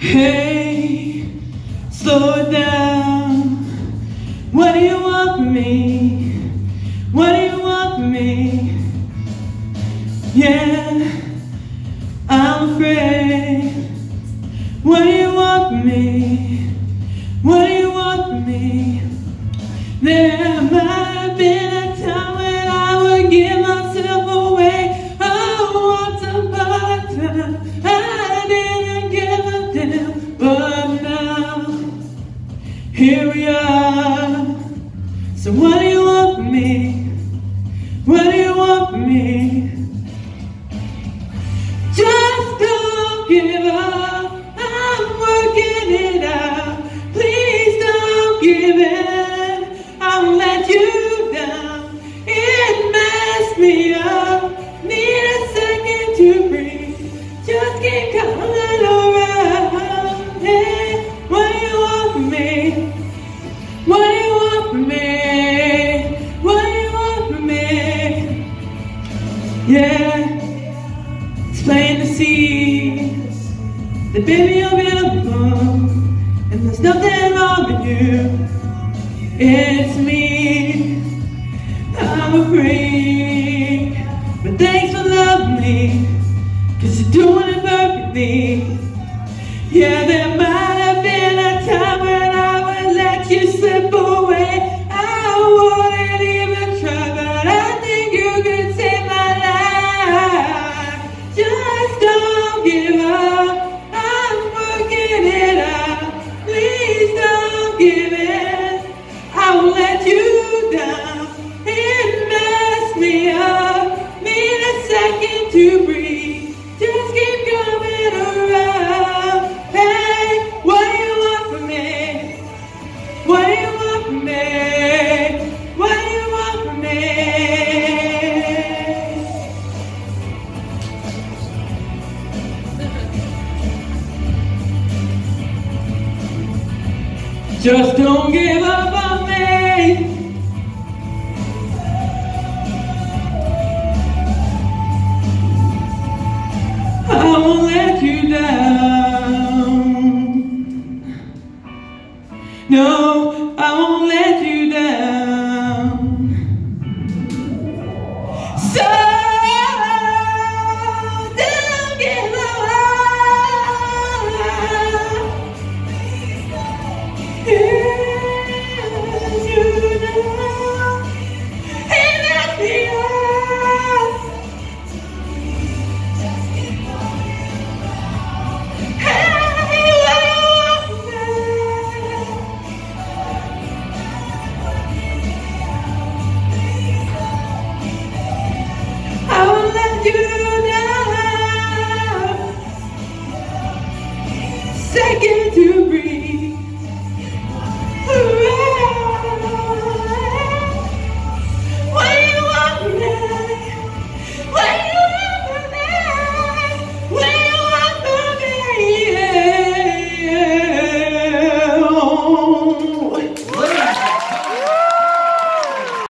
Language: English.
Hey, slow it down. What do you want me? What do you want me? Yeah, I'm afraid. What do you want me? What do you want me? There might have been here we are. So what do you want me? What do you want me? Just don't give up. I'm working it out. Please don't give in. I'll let you down. It messed me up. Yeah. It's plain to see that baby you're beautiful and there's nothing wrong with you. It's me. I'm a freak, but thanks for loving me, cause you're doing it perfectly. Yeah, there might I won't let you down. It messed me up. Need a second to breathe. Just don't give up on me. I won't let you down. No,